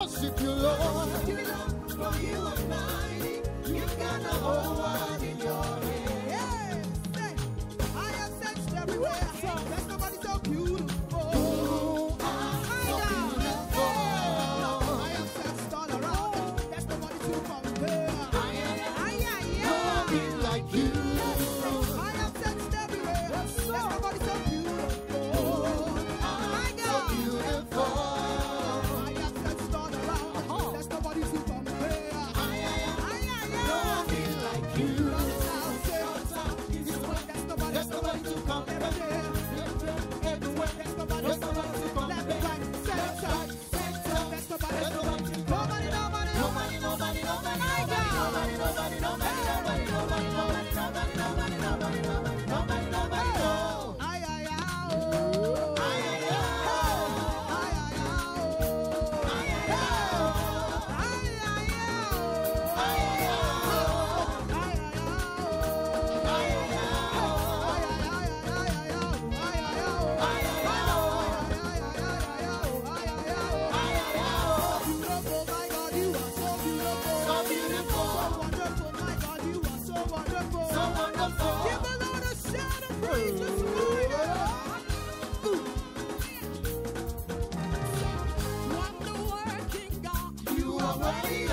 worship you, Lord. For you are mighty. You got the whole world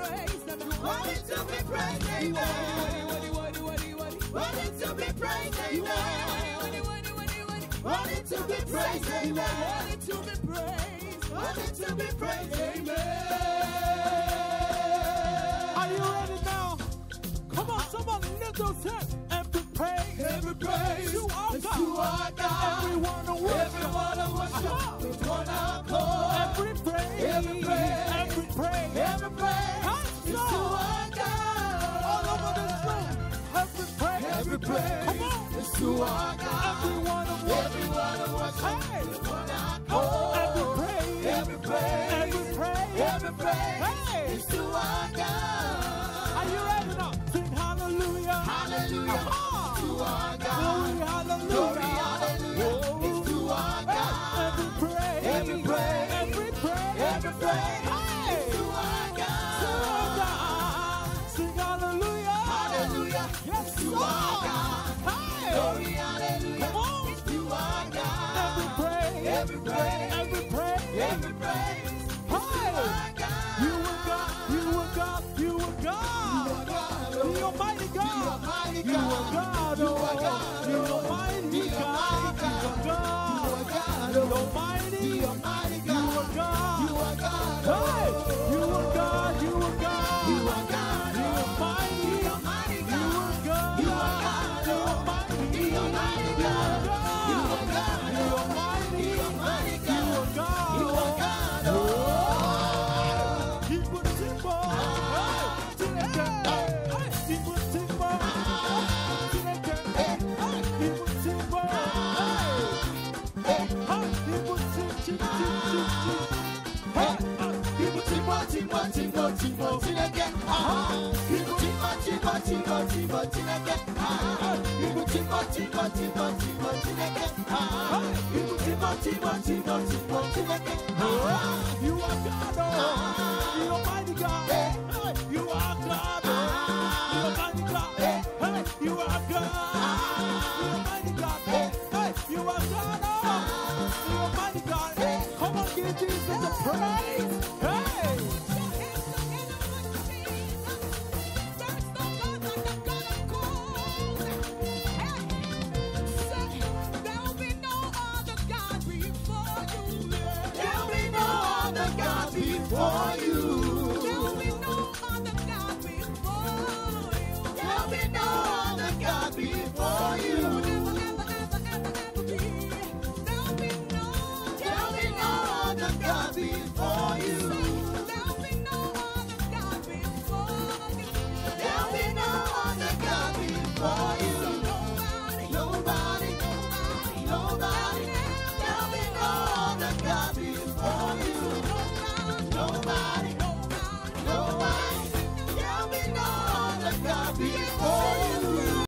to be praised. Worthy to be praised. You are worthy, worthy, worthy, worthy, worthy. Worthy to be praised. You worthy, worthy, worthy, worthy. Worthy to be praised. Amen. worthy to be praised. Worthy to be praised. Amen. Are you ready now? Come on, somebody lift those hands. Every praise, Every praise you place. Come on. It's to our God. Every one of us. Every one of us. Hey. Every praise. Every praise. Every praise. Every praise. Hey. It's to our God. Are you ready now? Sing hallelujah. Hallelujah. Come on. It's to our God. Glory, hallelujah. Glory, hallelujah. Oh. It's to our God. Every praise. Every praise. Every praise. Every praise. every praise, every praise, every praise. God, you are God, you are God, you are God, You are God, you are God, you are God, You are God, you are God, the Almighty. Ah ah ah ah You are God, oh. You are God. You are God, oh. You are God. Hey. You are God. You are God. Oh. Come on, give Jesus the praise. for you.